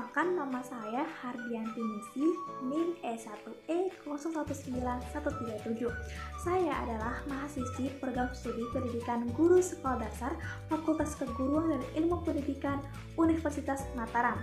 Perkenalkan nama saya Hardianti Nisi, NIM E1E019137. Saya adalah mahasiswi program studi pendidikan guru sekolah dasar Fakultas Keguruan dan Ilmu Pendidikan Universitas Mataram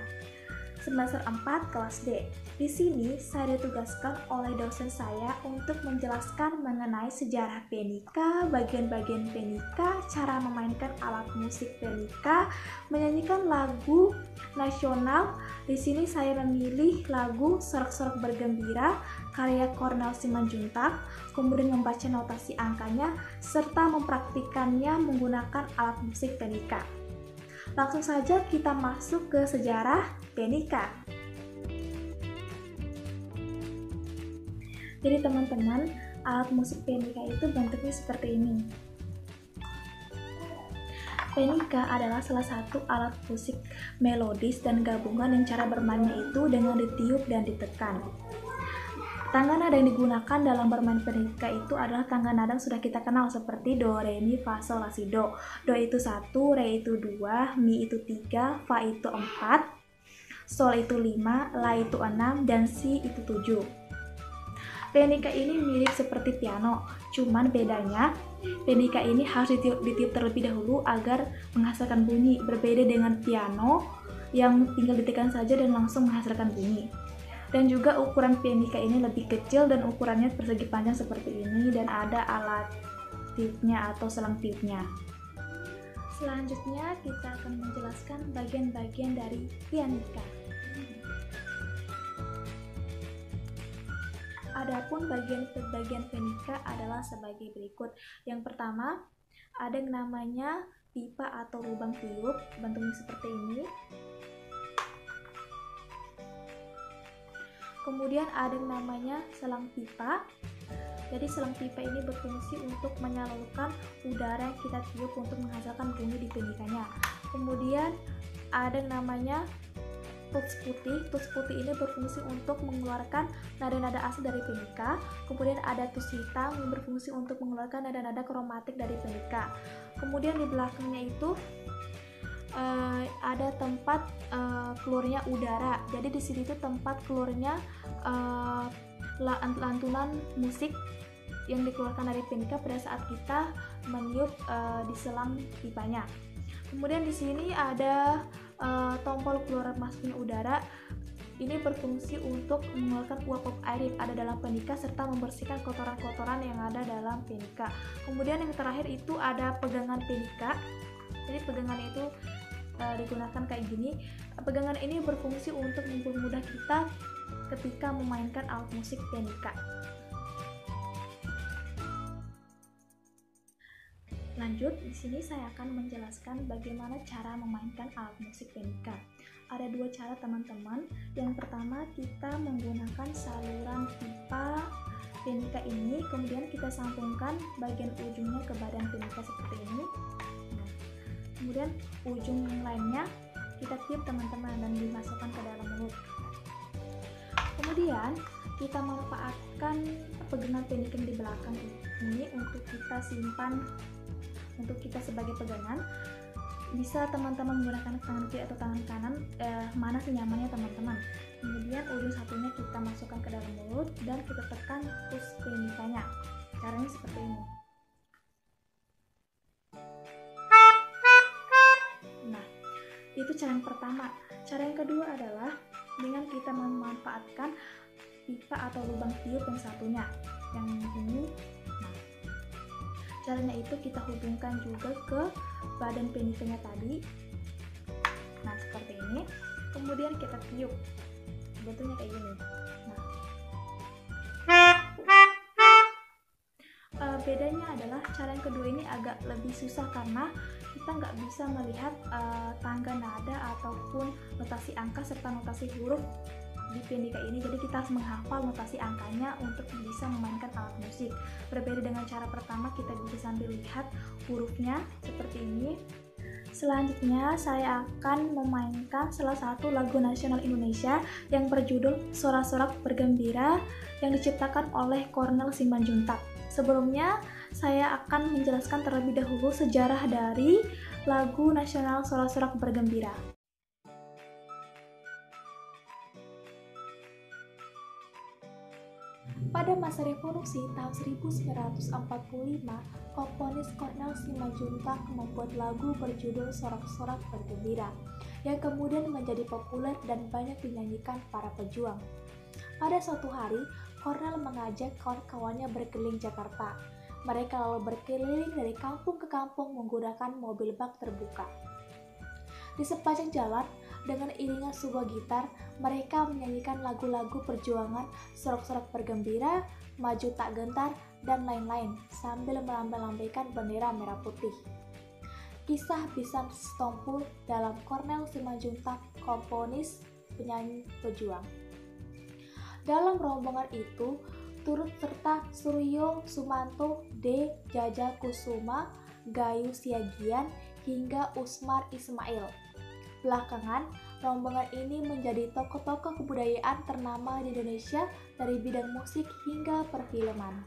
semester 4 kelas D. Di sini saya ditugaskan oleh dosen saya untuk menjelaskan mengenai sejarah penika, bagian-bagian penika, cara memainkan alat musik penika, menyanyikan lagu nasional. Di sini saya memilih lagu Sorak-sorak bergembira karya Cornel Simanjuntak, kemudian membaca notasi angkanya serta mempraktikannya menggunakan alat musik penika. Langsung saja kita masuk ke sejarah penika. Jadi teman-teman, alat musik penika itu bentuknya seperti ini. Penika adalah salah satu alat musik melodis dan gabungan yang cara bermainnya itu dengan ditiup dan ditekan. Tangga nada yang digunakan dalam bermain penika itu adalah tangga nada yang sudah kita kenal seperti do, re, mi, fa, sol, la, si, do. Do itu satu, re itu dua, mi itu tiga, fa itu empat, sol itu lima, la itu enam, dan si itu tujuh. Penika ini mirip seperti piano, cuman bedanya penika ini harus ditiup, ditiup terlebih dahulu agar menghasilkan bunyi, berbeda dengan piano yang tinggal ditekan saja dan langsung menghasilkan bunyi. Dan juga ukuran pianika ini lebih kecil dan ukurannya persegi panjang seperti ini dan ada alat tiupnya atau selang tiupnya. Selanjutnya kita akan menjelaskan bagian-bagian dari pianika Adapun bagian-bagian pianika adalah sebagai berikut. Yang pertama, ada yang namanya pipa atau lubang tiup, bentuknya seperti ini. Kemudian ada yang namanya selang pipa. Jadi selang pipa ini berfungsi untuk menyalurkan udara yang kita tiup untuk menghasilkan bunyi di penikanya. Kemudian ada namanya tuts putih. Tuts putih ini berfungsi untuk mengeluarkan nada-nada asli dari penika. Kemudian ada tuts hitam yang berfungsi untuk mengeluarkan nada-nada kromatik dari penika. Kemudian di belakangnya itu uh, ada tempat uh, keluarnya udara. Jadi di sini itu tempat keluarnya uh, lantunan musik yang dikeluarkan dari penika pada saat kita meniup uh, di selang pipanya. Kemudian di sini ada uh, tombol keluar masuknya udara. Ini berfungsi untuk mengeluarkan uap-uap air yang ada dalam penika serta membersihkan kotoran-kotoran yang ada dalam penika. Kemudian yang terakhir itu ada pegangan penika. Jadi pegangan itu uh, digunakan kayak gini pegangan ini berfungsi untuk mempermudah kita ketika memainkan alat musik pianika Lanjut, di sini saya akan menjelaskan bagaimana cara memainkan alat musik pianika. Ada dua cara teman-teman. Yang pertama, kita menggunakan saluran pipa pianika ini, kemudian kita sambungkan bagian ujungnya ke badan pianika seperti ini kemudian ujung lainnya kita tiup teman-teman dan dimasukkan ke dalam mulut kemudian kita manfaatkan pegangan penikin di belakang ini untuk kita simpan untuk kita sebagai pegangan bisa teman-teman menggunakan tangan kiri atau tangan kanan eh, mana senyamannya teman-teman kemudian ujung satunya kita masukkan ke dalam mulut dan kita tekan pus penikanya caranya seperti ini Itu cara yang pertama. Cara yang kedua adalah dengan kita memanfaatkan pipa atau lubang tiup yang satunya. Yang ini nah, caranya itu kita hubungkan juga ke badan penikanya tadi. Nah, seperti ini. Kemudian kita tiup. Bentuknya kayak gini. Nah, uh, bedanya adalah cara yang kedua ini agak lebih susah karena kita nggak bisa melihat uh, tangga nada ataupun notasi angka serta notasi huruf di pendika ini jadi kita harus menghafal notasi angkanya untuk bisa memainkan alat musik berbeda dengan cara pertama kita bisa sambil lihat hurufnya seperti ini Selanjutnya, saya akan memainkan salah satu lagu nasional Indonesia yang berjudul Sorak-Sorak Bergembira yang diciptakan oleh Cornel Simanjuntak. Sebelumnya, saya akan menjelaskan terlebih dahulu sejarah dari lagu nasional Sorak-Sorak Bergembira. Pada masa revolusi tahun 1945, komponis Cornel Simanjuntak membuat lagu berjudul Sorak-Sorak Bergembira yang kemudian menjadi populer dan banyak dinyanyikan para pejuang. Pada suatu hari, Cornel mengajak kawan-kawannya berkeliling Jakarta. Mereka lalu berkeliling dari kampung ke kampung menggunakan mobil bak terbuka. Di sepanjang jalan, dengan iringan sebuah gitar, mereka menyanyikan lagu-lagu perjuangan, sorak-sorak bergembira, maju tak gentar, dan lain-lain sambil melambaikan bendera merah putih. Kisah Bisan Stompul dalam Cornel Simanjuntak, komponis penyanyi pejuang. Dalam rombongan itu, turut serta Suryo Sumanto, D. Jaja Kusuma, Gayu Siagian, hingga Usmar Ismail. Belakangan, rombongan ini menjadi tokoh-tokoh kebudayaan ternama di Indonesia dari bidang musik hingga perfilman.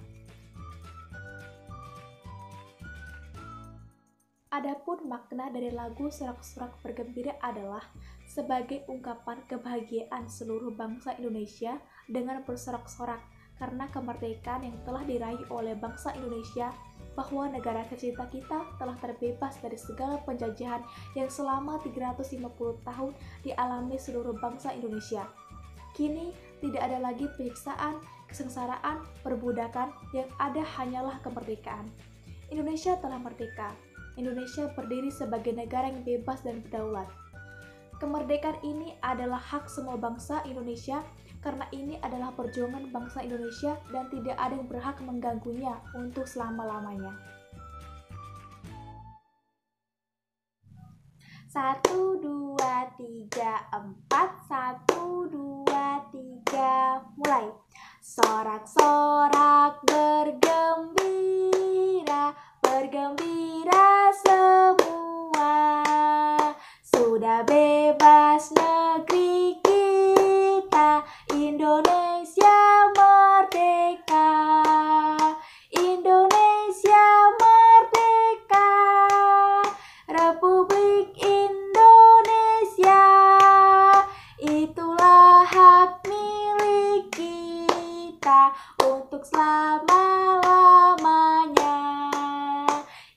Adapun makna dari lagu Sorak-Sorak Bergembira adalah sebagai ungkapan kebahagiaan seluruh bangsa Indonesia dengan bersorak-sorak karena kemerdekaan yang telah diraih oleh bangsa Indonesia bahwa negara tercinta kita telah terbebas dari segala penjajahan yang selama 350 tahun dialami seluruh bangsa Indonesia. Kini tidak ada lagi penyiksaan, kesengsaraan, perbudakan, yang ada hanyalah kemerdekaan. Indonesia telah merdeka. Indonesia berdiri sebagai negara yang bebas dan berdaulat. Kemerdekaan ini adalah hak semua bangsa Indonesia karena ini adalah perjuangan bangsa Indonesia dan tidak ada yang berhak mengganggunya untuk selama-lamanya. Satu, dua, tiga, empat, satu, dua, tiga, mulai. Sorak-sorak bergembira, bergembira semua. Sudah bebas negeri kita, Indonesia merdeka. Indonesia merdeka. Republik Indonesia. Itulah hak milik kita Untuk selama-lamanya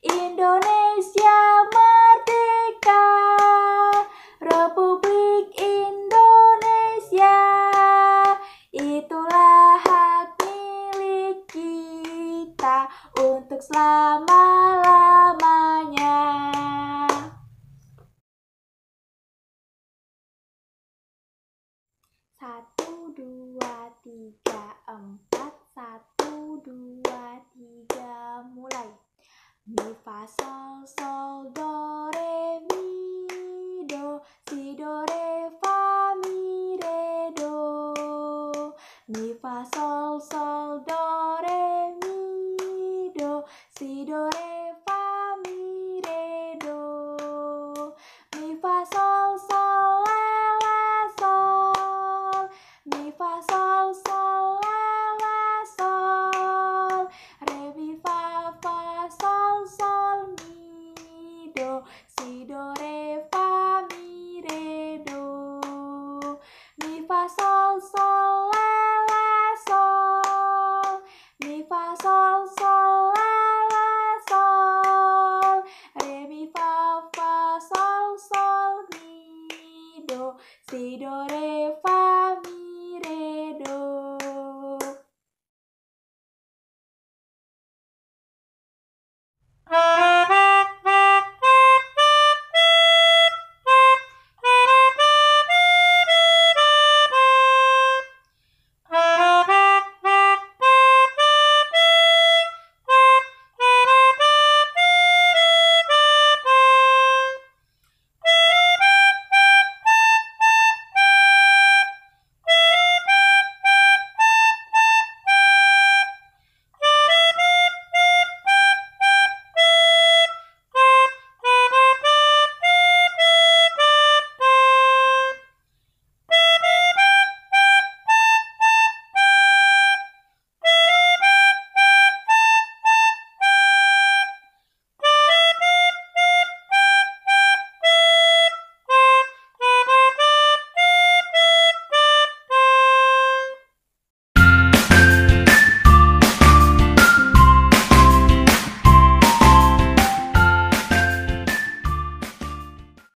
Indonesia merdeka Republik Indonesia Itulah hak milik kita untuk selama-lamanya. Satu, dua, tiga, empat, satu, dua, tiga, mulai. Mi, fa, sol, sol, do, re, mi, do, si, do, re, fa, mi, re, do. Mi, fa, sol, sol, do,